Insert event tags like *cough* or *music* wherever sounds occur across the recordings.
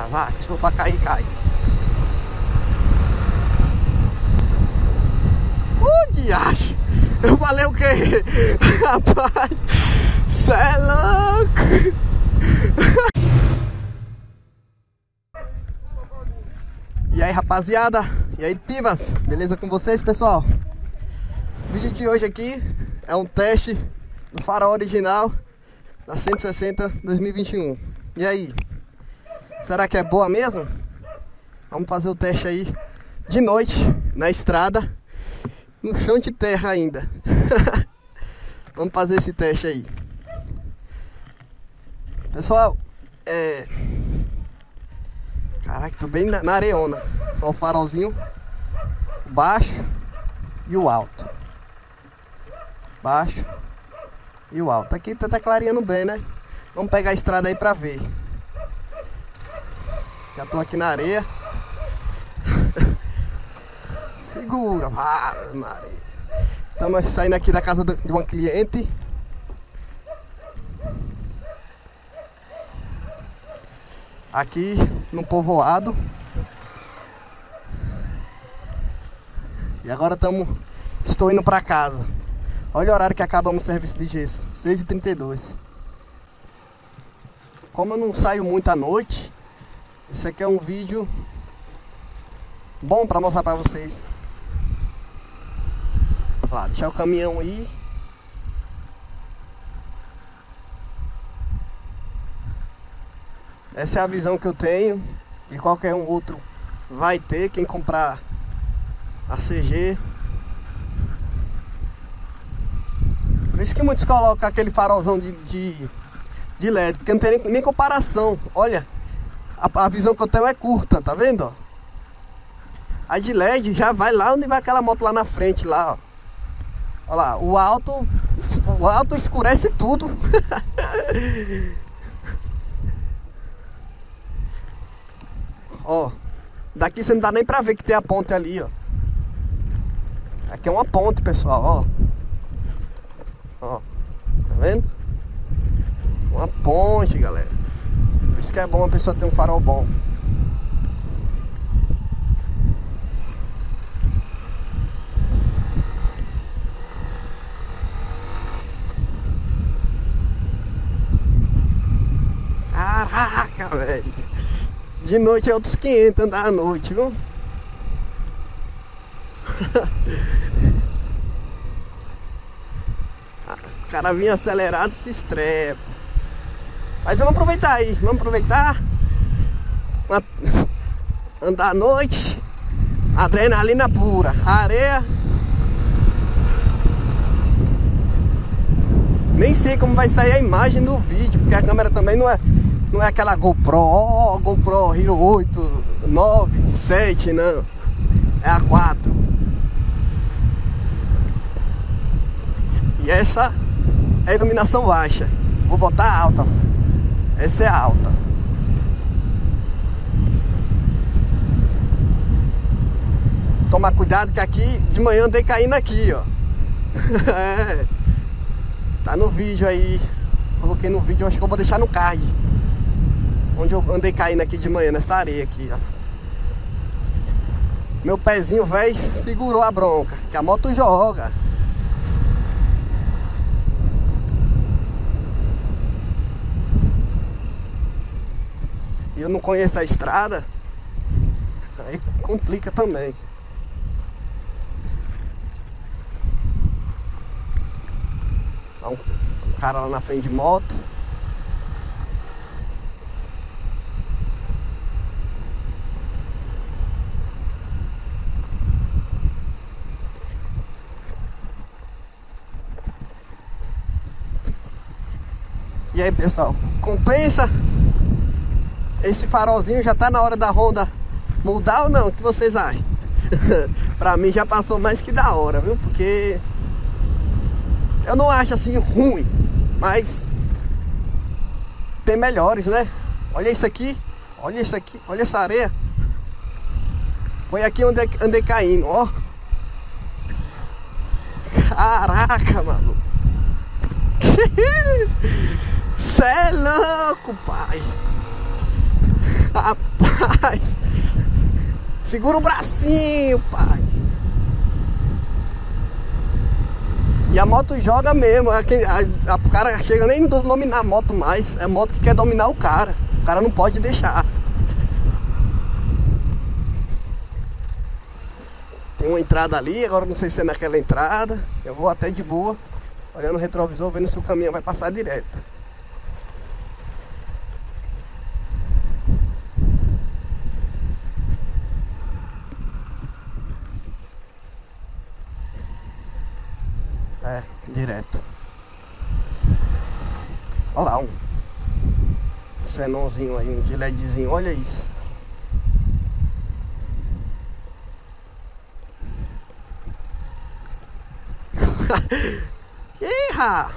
Ah, vai, se for pra cair, cai. Ô, diacho! Eu falei o quê? *laughs* Rapaz, cê é louco! E aí, rapaziada? E aí, pivas? Beleza com vocês, pessoal? O vídeo de hoje aqui é um teste do farol original da 160 2021. E aí? Será que é boa mesmo? Vamos fazer o teste aí de noite na estrada, no chão de terra ainda. *laughs* Vamos fazer esse teste aí. Pessoal, é. Caraca, tô bem na, na areona. Ó, o farolzinho baixo e o alto. Baixo e o alto. Aqui tá, tá clareando bem, né? Vamos pegar a estrada aí pra ver. Já tô aqui na areia. *laughs* Segura, ah, Maria. Estamos saindo aqui da casa de uma cliente. Aqui no povoado. E agora estamos. Estou indo para casa. Olha o horário que acabamos o serviço de gesso. 6h32. Como eu não saio muito à noite, esse aqui é um vídeo bom para mostrar para vocês. Lá, deixar o caminhão aí. Essa é a visão que eu tenho e qualquer um outro vai ter quem comprar a CG. Por isso que muitos colocam aquele farolzão de, de, de LED, porque não tem nem, nem comparação. Olha, a, a, visão que eu tenho é curta, tá vendo? A de LED já vai lá onde vai aquela moto lá na frente, lá, ó. Olha lá, o alto, o alto escurece tudo. *laughs* ó, daqui você não dá nem pra ver que tem a ponte ali, ó. Aqui é uma ponte, pessoal, ó. Ó, tá vendo? Uma ponte, galera. Por isso que é bom a pessoa ter um farol bom. Caraca, velho. De noite é outros 500 andar à noite, viu? *laughs* o cara vinha acelerado se estrepa. Mas vamos aproveitar aí, vamos aproveitar. Andar à noite. Adrenalina pura. Areia. Nem sei como vai sair a imagem do vídeo, porque a câmera também não é, não é aquela GoPro, ó, oh, GoPro Hero 8, 9, 7, não. É a 4. E essa é a iluminação baixa. Vou botar alta. Essa é alta. Toma cuidado que aqui de manhã andei caindo aqui, ó. *laughs* é. Tá no vídeo aí. Coloquei no vídeo, acho que eu vou deixar no card. Onde eu andei caindo aqui de manhã, nessa areia aqui, ó. Meu pezinho velho segurou a bronca, que a moto joga. E eu não conheço a estrada, aí complica também. Um cara lá na frente de moto. E aí pessoal, compensa esse farolzinho já tá na hora da Honda mudar ou não? O que vocês acham? *laughs* pra mim já passou mais que da hora, viu? Porque eu não acho assim ruim, mas tem melhores, né? Olha isso aqui, olha isso aqui, olha essa areia. Foi aqui onde andei caindo, ó. Caraca, mano. *laughs* Cê é louco, pai. Rapaz! Segura o bracinho, pai! E a moto joga mesmo. A, a, a, o cara chega nem a dominar a moto mais. É a moto que quer dominar o cara. O cara não pode deixar. Tem uma entrada ali, agora não sei se é naquela entrada. Eu vou até de boa, olhando o retrovisor, vendo se o caminhão vai passar direto. É, direto. Olha lá, um xenonzinho aí, um de LEDzinho, olha isso. *laughs* Iha!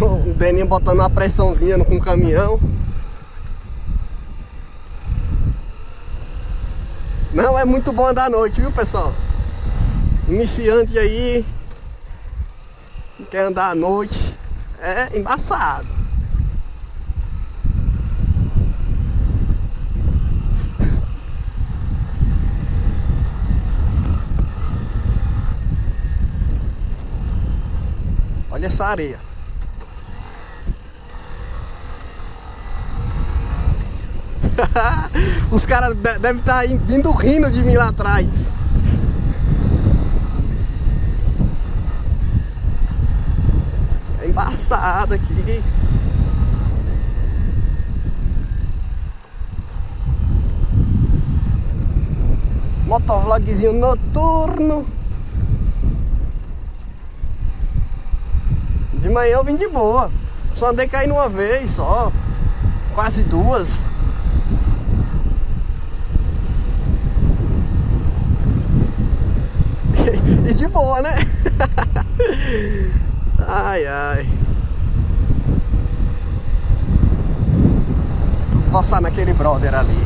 O Beninho botando uma pressãozinha com o caminhão. Não é muito bom andar à noite, viu pessoal? Iniciante aí, quer andar à noite, é embaçado. Olha essa areia. *laughs* Os caras devem estar tá vindo rindo de mim lá atrás. É embaçado aqui. Motovlogzinho noturno. De manhã eu vim de boa. Só andei caindo uma vez só. Quase duas. De boa, né? *laughs* ai, ai. Vou passar naquele brother ali.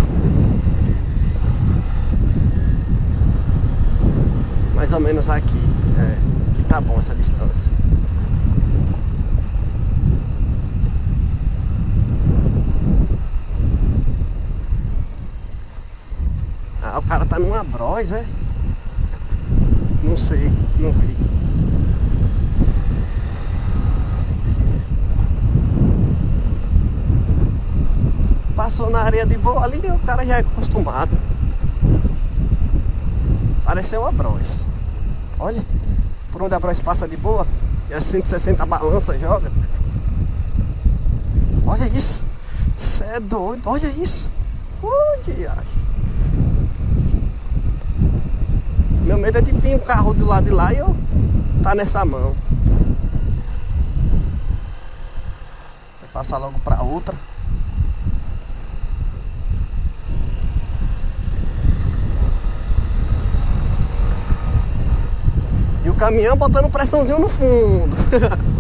Mais ou menos aqui. É, que tá bom essa distância. Ah, o cara tá numa bros, é? Não sei, não vi. Passou na areia de boa ali, o cara já é acostumado. Pareceu uma bros. Olha, por onde a bros passa de boa, e a 160 balança joga. Olha isso. Você é doido, olha isso. Onde acha? Meu medo é de vir um carro do lado de lá e eu tá nessa mão. Vou passar logo pra outra. E o caminhão botando pressãozinho no fundo.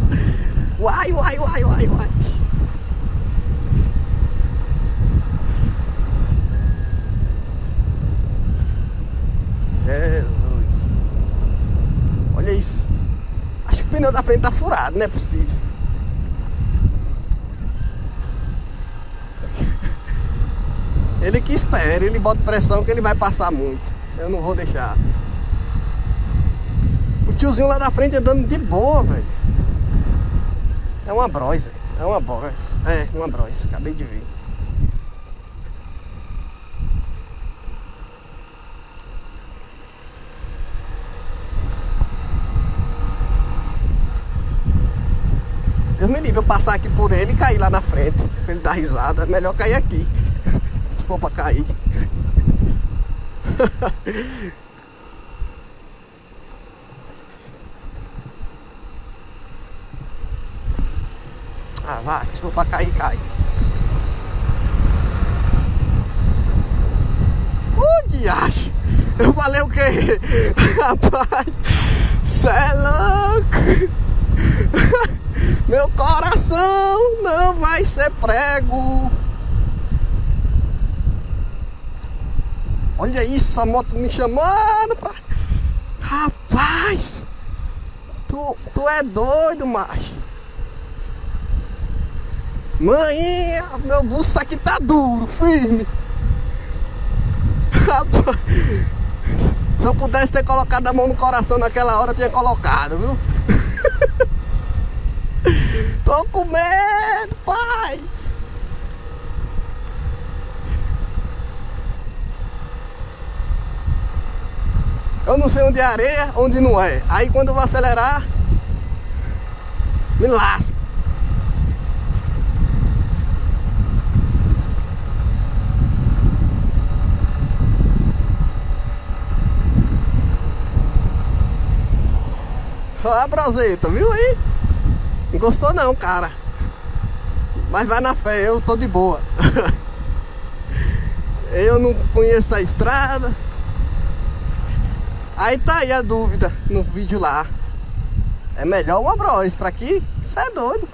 *laughs* uai, uai, uai, uai, uai. Jesus. Olha isso. Acho que o pneu da frente tá furado, não é possível. Ele que espera, ele bota pressão que ele vai passar muito. Eu não vou deixar. O tiozinho lá da frente andando de boa, velho. É uma bros, é uma bros. É, uma bros, acabei de ver. Eu passar aqui por ele e cair lá na frente. Ele dar risada. É melhor cair aqui. *laughs* Se for pra cair. *laughs* ah, vai. Se for pra cair, cai. Uh, diacho. Eu falei o quê? *laughs* Rapaz, cê é louco. Meu coração não vai ser prego. Olha isso, a moto me chamando pra. Rapaz! Tu, tu é doido, macho. Mãe, meu buço aqui tá duro, firme. Rapaz, se eu pudesse ter colocado a mão no coração naquela hora, eu tinha colocado, viu? Tô com medo, pai. Eu não sei onde é areia, onde não é. Aí quando eu vou acelerar, me lasco. Olha a braseta, viu aí? Gostou não, cara. Mas vai na fé, eu tô de boa. *laughs* eu não conheço a estrada. Aí tá aí a dúvida no vídeo lá. É melhor uma Bros pra aqui? Isso é doido.